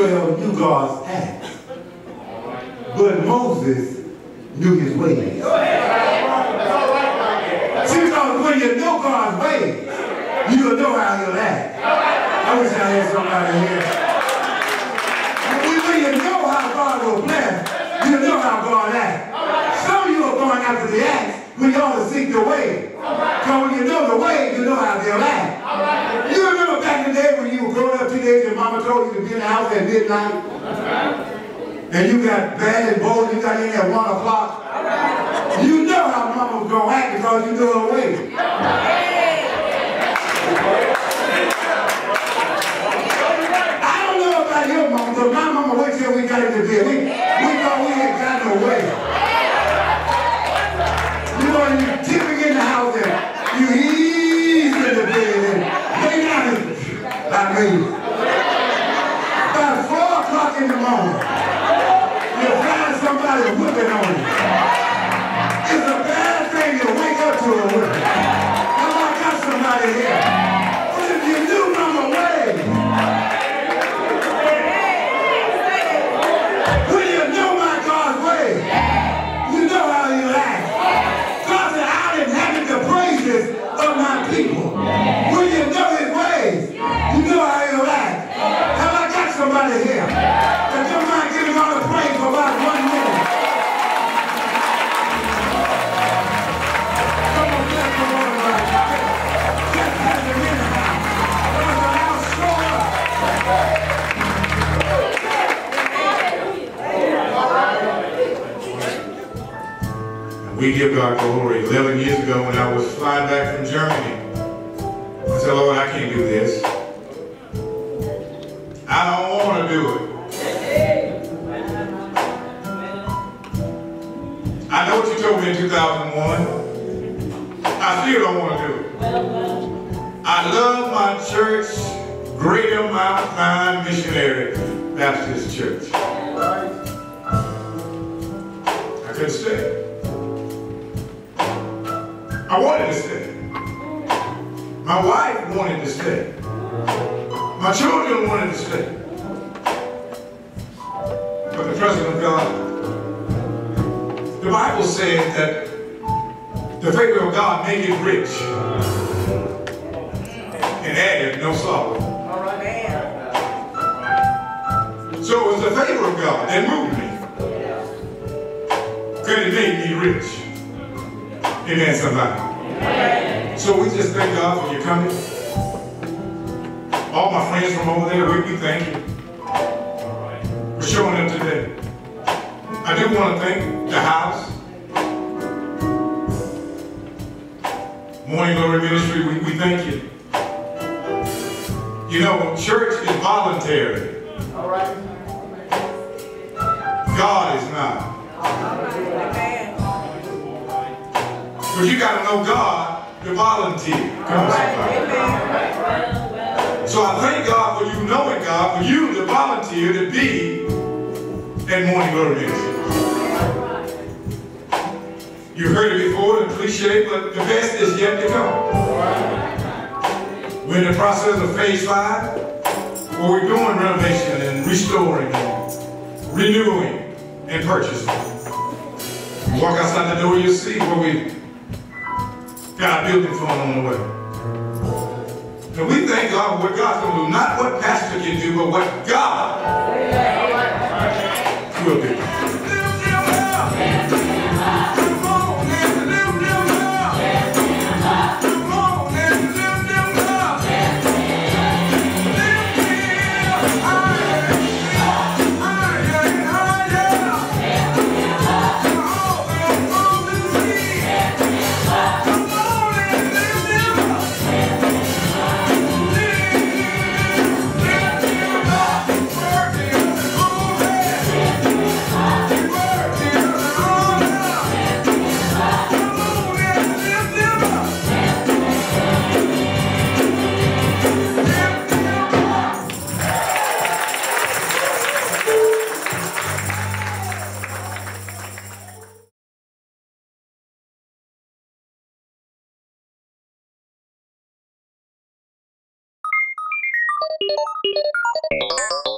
Israel knew God's acts, but Moses knew his ways. See, because when you know God's ways, you'll know how he'll act. I wish I had somebody here. When you know how God will bless, you know how God acts. Some of you are going after the acts when you ought to seek the way. Because when you know the way, you know how they'll act. You know growing and mama told you to be in the house at midnight? And you got bad and bold, you got in at 1 o'clock. You know how mama was going to act because you know her way. I don't know about your mama, but my mama wait till we got in the bed. We, we thought we had gotten away. Find somebody we give God glory. 11 years ago when I was flying back from Germany, I said, Lord, I can't do this. I don't want to do it. I know what you told me in 2001. I still don't want to do it. I love my church, Greater Mount Missionary Baptist Church. I couldn't stay. I wanted to stay. My wife wanted to stay. My children wanted to stay. But the president fell out. The Bible says that the favor of God made it rich and added no sorrow. So it was the favor of God that moved me. Because it made me rich. Amen, somebody. So we just thank God for your coming. All my friends from over there, we, we thank you for showing up today. I do want to thank the house. Morning Glory Ministry, we, we thank you. You know, church is voluntary. All right. God is not. But you got to know God to volunteer. So I thank God for you knowing God, for you to volunteer to be at Morning Glory. You heard it before, the cliche, but the best is yet to come. We're in the process of phase five, where we're doing renovation and restoring and renewing and purchasing. Walk outside the door, you'll see where we got a building fund on the way. And we thank God for what God's going to do. Not what pastor can do, but what God Thank you.